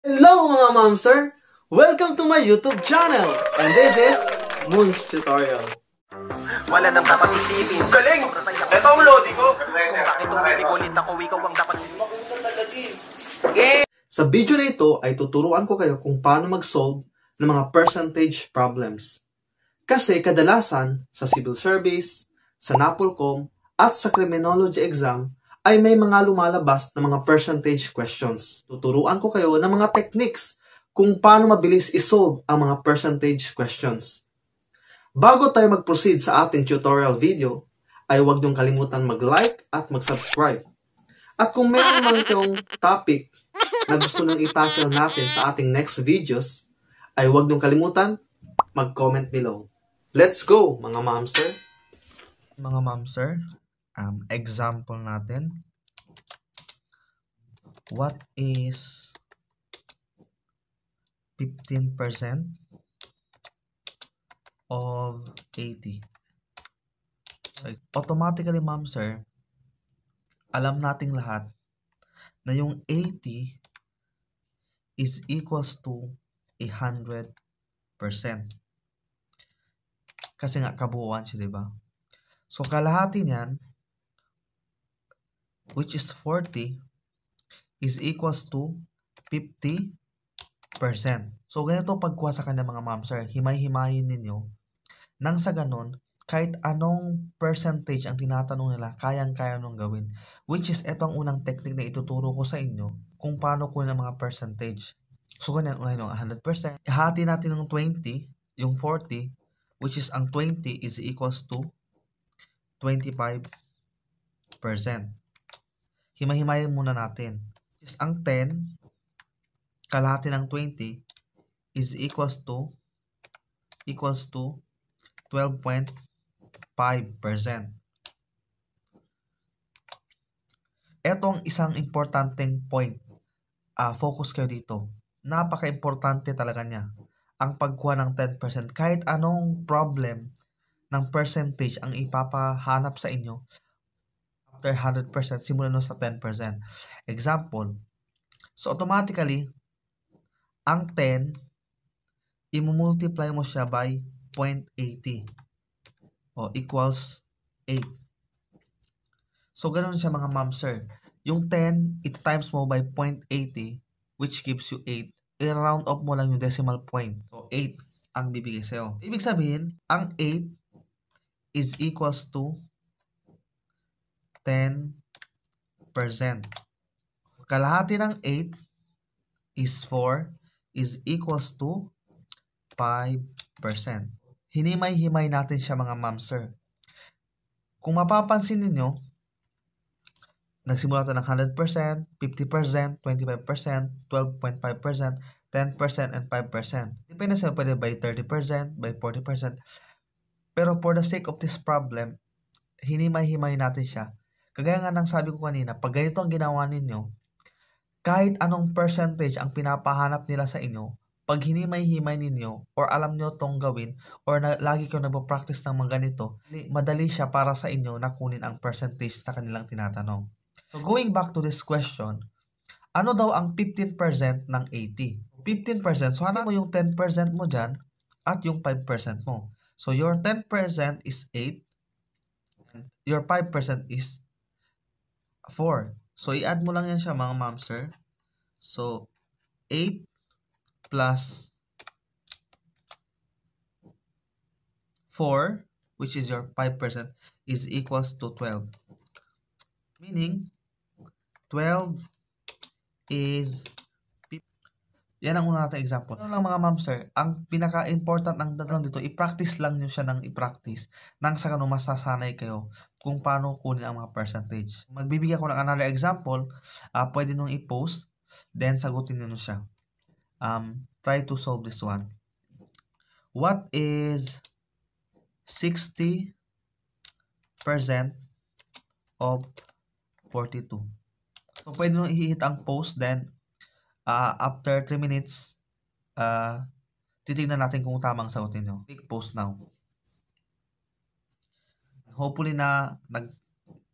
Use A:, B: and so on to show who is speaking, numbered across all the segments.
A: Hello mga ma'am sir! Welcome to my YouTube channel! And this is Moon's Tutorial.
B: Wala nang dapat isipin.
C: Galing! Ito ang lodi ko.
B: Bakit ulit ulit ako ikaw ang dapat isipin?
A: Sa video na ito ay tuturuan ko kayo kung paano mag-solve ng mga percentage problems. Kasi kadalasan sa civil service, sa NAPOLCOM, at sa criminology exam ay may mga lumalabas na mga percentage questions. Tuturuan ko kayo ng mga techniques kung paano mabilis isolve ang mga percentage questions. Bago tayo mag-proceed sa ating tutorial video, ay huwag niyong kalimutan mag-like at mag-subscribe. At kung meron naman kayong topic na gusto nang itackle natin sa ating next videos, ay huwag niyong kalimutan mag-comment below. Let's go, mga ma'am sir! Mga ma'am sir, um, example natin. What is 15% of 80? So, automatically, ma'am sir, alam nating lahat na yung 80 is equals to 100%. Kasi nga kabuuan siya, di ba? So, kalahati niyan, which is 40, is equals to 50%. So, ganito pagkuha sa kanya mga ma'am sir, himay-himayin ninyo. Nang sa ganun, kahit anong percentage ang tinatanong nila, kayang-kaya nung gawin. Which is, ito ang unang technique na ituturo ko sa inyo kung paano kunin ang mga percentage. So, ganyan, unahin yung 100%. Ihati natin ng 20, yung 40, which is ang 20 is equals to 25%. Himahimayin muna natin. Is ang 10, kalahati ng 20, is equals to equals to 12.5%. Ito ang isang importanteng point. Uh, focus kayo dito. Napaka-importante talaga niya. Ang pagkuha ng 10%. Kahit anong problem ng percentage ang ipapahanap sa inyo, after 100%, simulan nyo sa 10%. Example, so automatically, ang 10, imumultiply mo siya by 0.80 o equals 8. So, ganun siya mga ma'am sir. Yung 10, it times mo by 0.80 which gives you 8. I-round off mo lang yung decimal point. So, 8 ang bibigay sa'yo. Ibig sabihin, ang 8 is equals to 10%. Kalahati ng 8 is 4 is equals to 5%. Hinimay-himay natin siya mga ma'am sir. Kung mapapansin ninyo, nagsimula tayo ng 100%, 50%, 25%, 12.5%, 10%, and 5%. Depende sa pwede by 30%, by 40%. Pero for the sake of this problem, hinimay-himay natin siya. Kagaya nga ng sabi ko kanina, pag ganito ang ginawa ninyo, kahit anong percentage ang pinapahanap nila sa inyo, pag hinimay-himay ninyo, or alam nyo tong gawin, or na, lagi kayo nagpa-practice ng mga ganito, madali siya para sa inyo na kunin ang percentage na kanilang tinatanong. So going back to this question, ano daw ang 15% ng 80? 15%, so hanap mo yung 10% mo dyan, at yung 5% mo. So your 10% is 8, your 5% is 4. So, i-add mo lang yan siya mga ma'am, sir. So, 8 plus 4, which is your 5%, is equals to 12. Meaning, 12 is yan ang una natin example. Ano lang mga ma'am sir, ang pinaka-important ng tatlong dito, i-practice lang nyo siya ng i-practice nang sa ganun masasanay kayo kung paano kunin ang mga percentage. Magbibigyan ko ng another example, uh, pwede nung i-post, then sagutin nyo siya. Um, try to solve this one. What is 60% of 42? So, pwede nung i-hit ang post, then uh, after 3 minutes, uh, titignan natin kung tamang sagutin nyo. Click post now. Hopefully na nag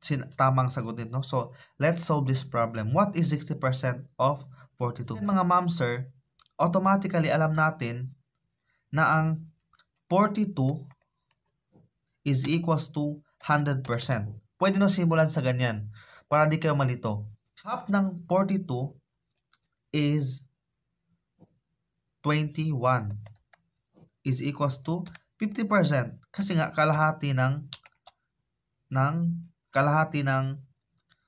A: sin tamang sagutin no. So, let's solve this problem. What is 60% of 42. Mga ma'am sir, automatically alam natin na ang 42 is equals to 100%. Pwede nyo simulan sa ganyan para di kayo malito. Half ng 42 is 21 is equals to 50% kasi nga kalahati ng ng kalahati ng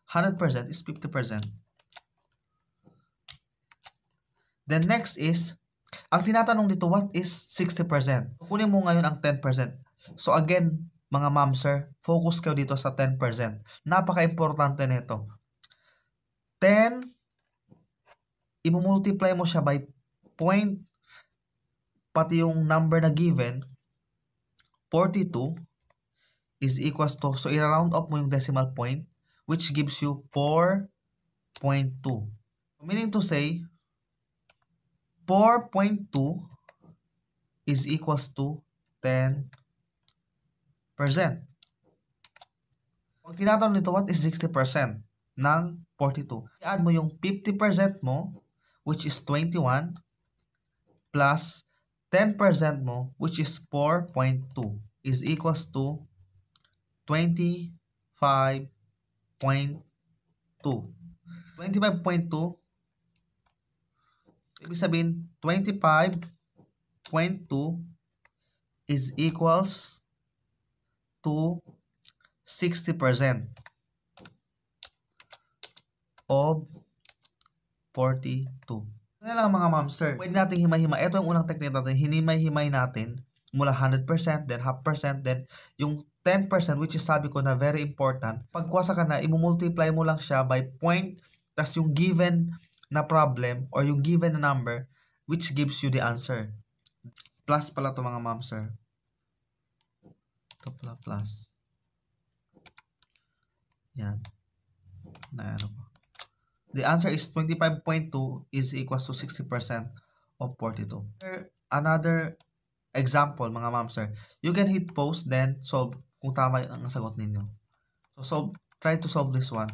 A: 100% is 50%. Then next is, ang tinatanong dito, what is 60%? Kunin mo ngayon ang 10%. So again, mga ma'am sir, focus kayo dito sa 10%. Napaka-importante nito. 10, i-multiply mo siya by point, pati yung number na given, 42 is equals to, so i-round up mo yung decimal point, which gives you 4.2. Meaning to say, 4.2 is equals to 10%. Pag tinatanong nito, what is 60% ng 42? I-add mo yung 50% mo, which is 21, plus 10% mo, which is 4.2, is equals to 25.2. 25.2 Ibig sabihin, 25.2 is equals to 60% of 42. Ano lang mga ma'am, sir, pwede natin himay-himay. Ito yung unang technique natin, hinimay-himay natin mula 100%, then half percent, then yung 10% which is sabi ko na very important. Pagkuwasa ka na, imumultiply mo lang siya by point, tas yung given na problem or yung given na number which gives you the answer. Plus pala to mga ma'am sir. Ito pala plus. Yan. Na ano ko. The answer is 25.2 is equals to 60% of 42. Another example mga ma'am sir. You can hit post then solve kung tama ang sagot ninyo. So solve, try to solve this one.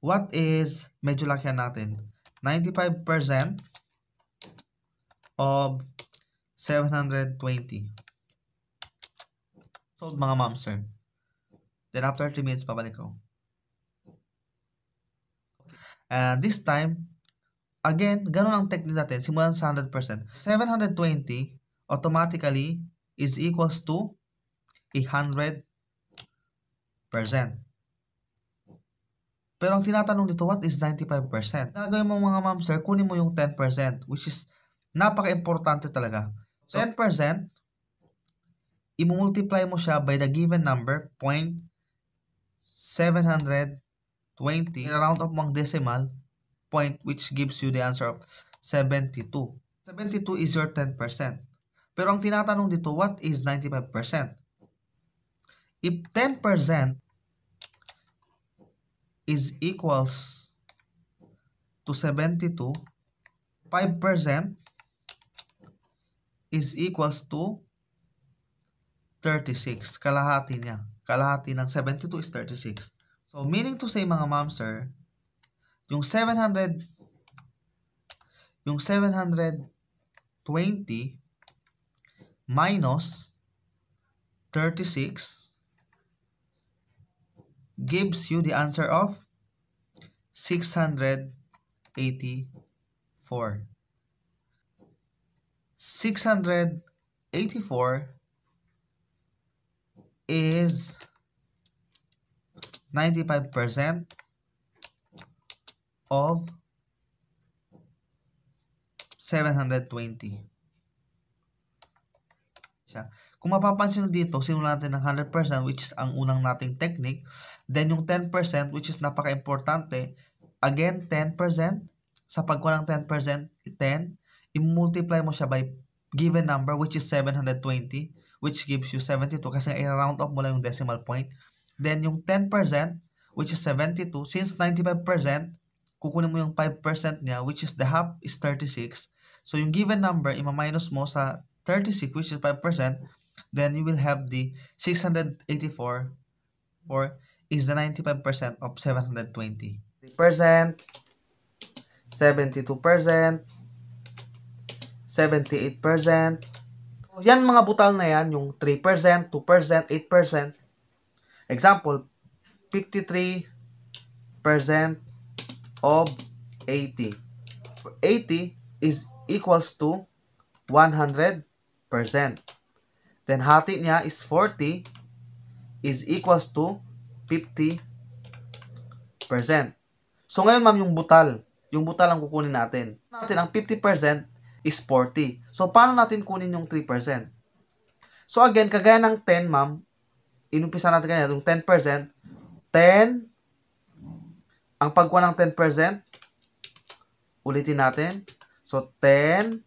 A: What is, medyo lakyan natin, 95% of 720. Solve mga ma'am, sir. Then after 3 minutes, pabalik ko. And this time, again, ganun ang technique natin. Simulan sa 100%. 720 automatically is equals to 100%. Pero ang tinatanong dito, what is 95%? Gagawin mo mga ma'am sir, kunin mo yung 10%, which is napaka-importante talaga. So, 10%, i-multiply mo siya by the given number, 0.720, round up mong decimal, point which gives you the answer of 72. 72 is your 10%. Pero ang tinatanong dito, what is 95%? If 10% is equals to 72, 5% is equals to 36. Kalahati niya. Kalahati ng 72 is 36. So, meaning to say mga ma'am, sir, yung 700, yung 720 minus 36 gives you the answer of 684. 684 is 95% of 720. Siya. Kung mapapansin dito, simulan natin ng 100% which is ang unang nating technique. Then yung 10% which is napaka-importante. Again, 10%. Sa pagkuha ng 10%, 10, i-multiply mo siya by given number which is 720 which gives you 72 kasi i-round off mo lang yung decimal point. Then yung 10% which is 72, since 95%, kukunin mo yung 5% niya which is the half is 36. So yung given number, ima-minus mo sa 36 which is 5%, then you will have the 684 or is the 95% of 720. The percent 72%, 78%. Yan mga butal na yan, yung 3%, 2%, 8%. Example, 53% of 80. 80 is equals to 100%. Then hati niya is 40 is equals to 50%. So ngayon ma'am yung butal, yung butal ang kukunin natin. Natin ang 50% is 40. So paano natin kunin yung 3%? So again, kagaya ng 10 ma'am, inumpisa natin kanya yung 10%, 10 ang pagkuha ng 10%, ulitin natin. So, 10,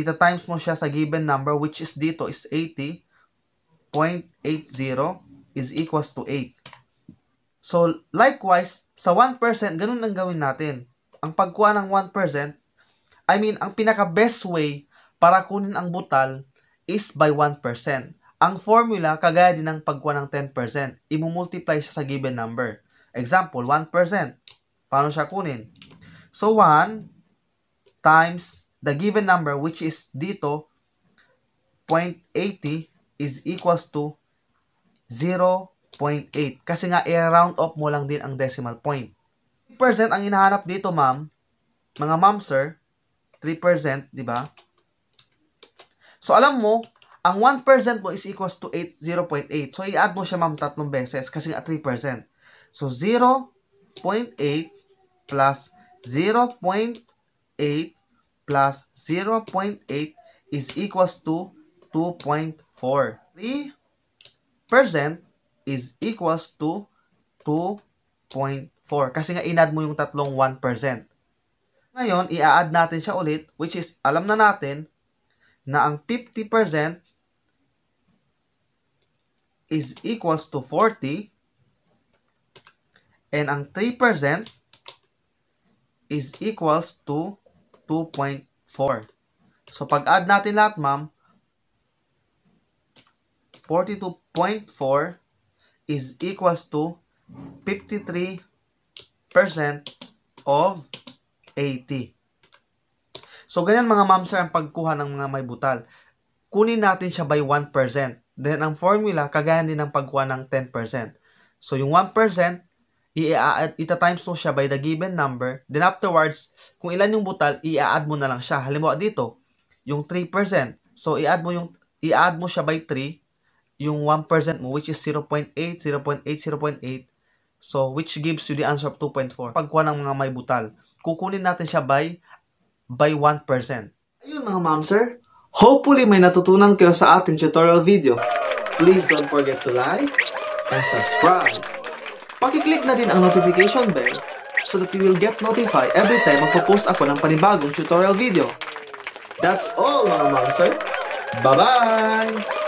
A: ita times mo siya sa given number, which is dito is 80.80 is equals to 8. So, likewise, sa 1%, ganun ang gawin natin. Ang pagkuha ng 1%, I mean, ang pinaka-best way para kunin ang butal is by 1%. Ang formula, kagaya din ng pagkuha ng 10%. Imumultiply siya sa given number. Example, 1%. Paano siya kunin? So, 1 times the given number which is dito, 0.80 is equals to 0.8. Kasi nga, i-round off mo lang din ang decimal point. 3% ang hinahanap dito, ma'am. Mga ma'am, sir. 3%, di ba? So, alam mo, ang 1% mo is equals to 8, 0.8. So, i-add mo siya, ma'am, tatlong beses kasi nga 3%. So, 0.8 plus 0.8 plus 0.8 is equals to 2.4. 3% is equals to 2.4. Kasi nga inad mo yung tatlong 1%. Ngayon, i-add natin siya ulit, which is, alam na natin, na ang 50% is equals to 40 and ang 3% is equals to 2.4. So, pag add natin lahat, ma'am, 42.4 is equals to 53% of 80. So, ganyan mga ma'am sir ang pagkuha ng mga may butal. Kunin natin siya by 1%. Then, ang formula, kagaya din ng pagkuha ng 10%. So, yung 1%, ita-times mo siya by the given number. Then afterwards, kung ilan yung butal, i-add mo na lang siya. Halimbawa dito, yung 3%. So i-add mo yung i-add mo siya by 3, yung 1% mo which is 0.8, 0.8, 0.8. So which gives you the answer of 2.4. Pagkuha ng mga may butal, kukunin natin siya by by 1%. Ayun mga ma'am sir, hopefully may natutunan kayo sa ating tutorial video. Please don't forget to like and subscribe. Pakiclick na din ang notification bell so that you will get notified every time magpo-post ako ng panibagong tutorial video. That's all mga sir. Bye-bye!